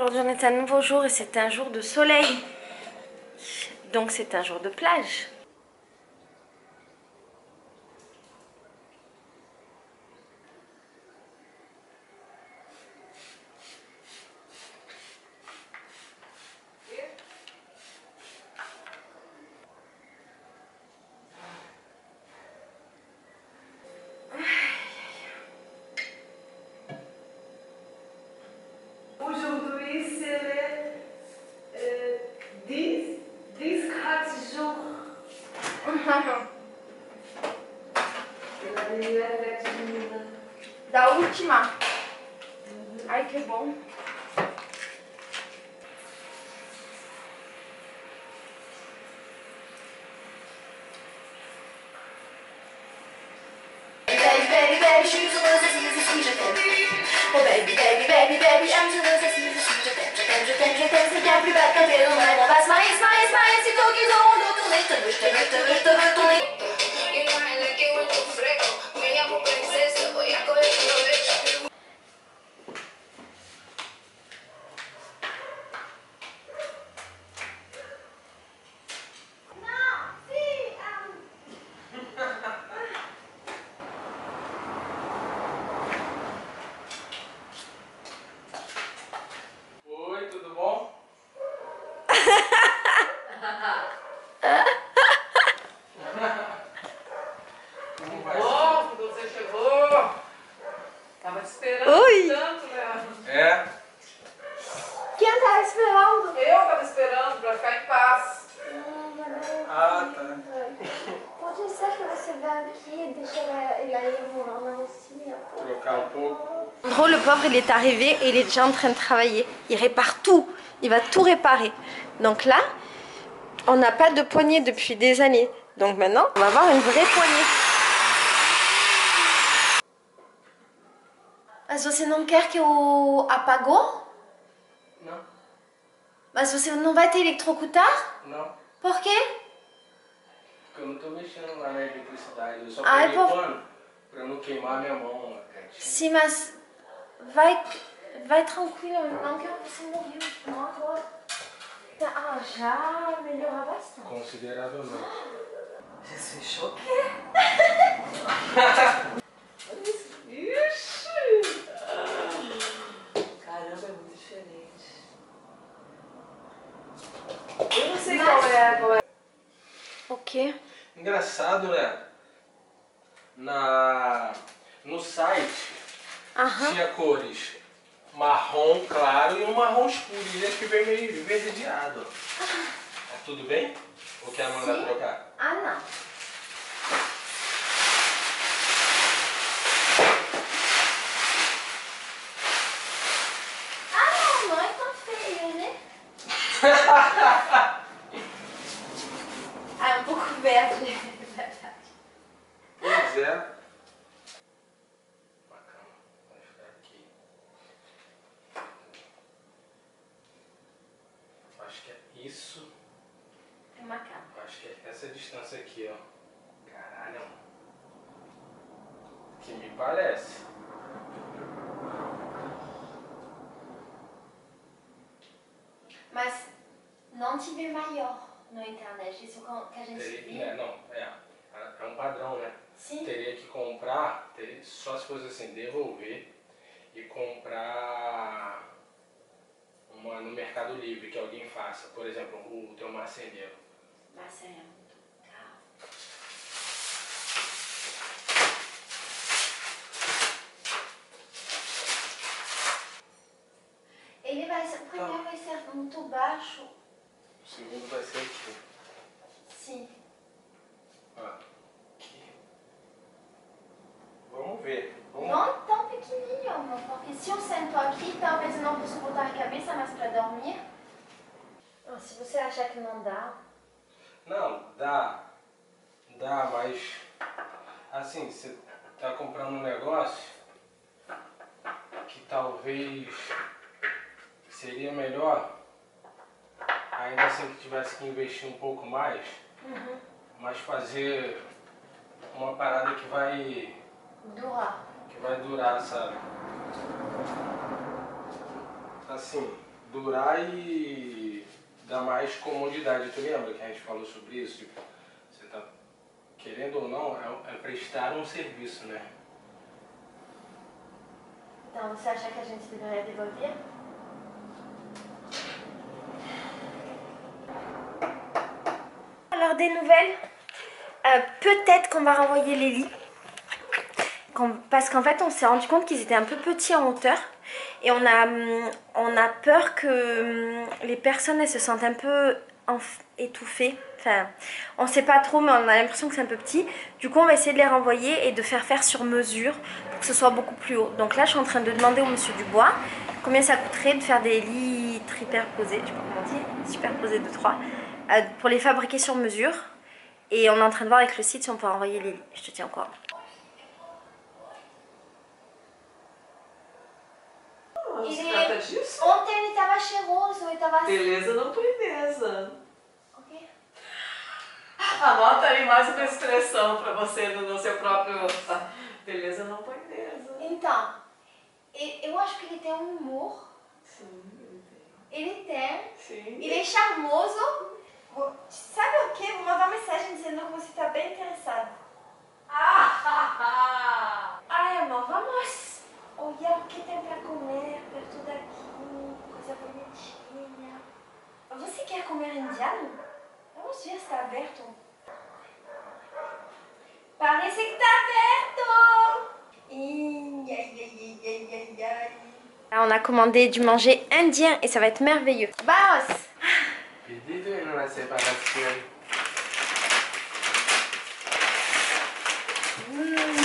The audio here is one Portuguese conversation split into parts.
Aujourd'hui on est un nouveau jour et c'est un jour de soleil. Donc c'est un jour de plage. Da última. Ai que bom. Baby, Bom, quando você chegou, tava te esperando Oi. tanto, Leandro. É? Quem tá esperando? Eu tava esperando pra ficar em paz. Ah, tá. Pode ser que você vá aqui e deixa ele aí morar na Rocinha. Trocar um pouco. Gros, le pauvre, il est arrivé et il est déjà en train de travailler. Il répare tout. Il va tout réparer. Donc là, on n'a pas de poignée depuis des années. Donc maintenant, on va avoir une vraie poignée. Mas você não quer que eu apagou? Não, Mas você não vai te eletrocutar? não. Por quê? Porque eu não tô mexendo lá na eletricidade. Eu só Ai, peguei pô. pano pra não queimar minha mão. Sim, mas vai, vai tranquilo. Eu não quero que você morrer. Não agora. Ah, já melhorou bastante. Consideravelmente. Je suis choquée. Ixi! Caramba, é muito diferente. Eu não sei qual é, qual é. Ok. Engraçado, né? Na... No site Aham. tinha cores marrom claro e um marrom escuro. E esse veio meio esverdeado. Tá tudo bem? Ou quer mandar Sim. trocar? Ah, não. Ah, é né? ah, é um pouco verde. Pois é. Bacana. Vai ficar aqui. Acho que é isso. É uma cama. Acho que é essa distância aqui, ó. Caralho. Que me parece. Mas não tive maior na internet. Isso que a gente Teria, viu. né, não, é. É um padrão, né? Sim. Teria que comprar, teria, só se fosse assim, devolver e comprar uma no Mercado Livre que alguém faça. Por exemplo, o teu marceneiro. Mas é muito caro. Ele vai ser, o muito baixo. O segundo vai ser aqui. Sim. Ó, aqui. Vamos ver. Vamos Não tão pequenininho, amor, porque se eu sento aqui, talvez eu não possa botar a cabeça mais pra dormir. Ah, se você achar que não dá. Não, dá. Dá, mas assim, você tá comprando um negócio que talvez seria melhor, ainda assim que tivesse que investir um pouco mais, mas fazer uma parada que vai. Durar. que vai durar, sabe? Assim, durar e dar mais comodidade. Tu lembra que a gente falou sobre isso? Tipo, você tá querendo ou não, é, é prestar um serviço, né? Então, você acha que a gente deveria devolver Des nouvelles Euh, Peut-être qu'on va renvoyer les lits. Parce qu'en fait, on s'est rendu compte qu'ils étaient un peu petits en hauteur. Et on a, hum, on a peur que hum, les personnes se sentent un peu étouffées. Enfin, on sait pas trop, mais on a l'impression que c'est un peu petit. Du coup, on va essayer de les renvoyer et de faire faire sur mesure pour que ce soit beaucoup plus haut. Donc là, je suis en train de demander au monsieur Dubois combien ça coûterait de faire des lits triperposés, je sais pas comment on superposés de 3, pour les fabriquer sur mesure. Et on est en train de voir avec le site si on peut envoyer les lits. Je te tiens encore. Não se E- trata disso? Ontem ele tava cheiroso, ele tava assim. Beleza não prendeza. Ok? Anota aí mais uma expressão pra você no, seu próprio. ah, Beleza não prendeza. Então, e- eu acho que ele tem um humor. Sim, ele tem. Ele tem. Sim. Ele é charmoso. Sabe o que? Vou mandar uma mensagem dizendo que você está bem interessado. Ah, Ai, amor, vamos olhar o que tem pra comer perto daqui. Coisa bonitinha. Você quer comer indiano? Vamos ver se está aberto. Parece que está aberto. Ih, ai, ai, ai, ai, ai, ai. Là, on a commandé du manger indien et ça va être merveilleux. Vamos Uma separação. Hum.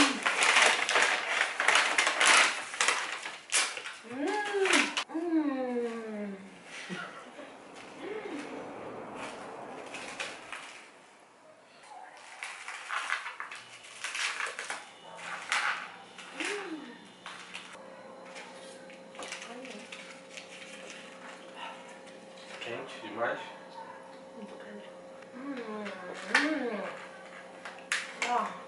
Quente demais. 음, 음. 음. 와.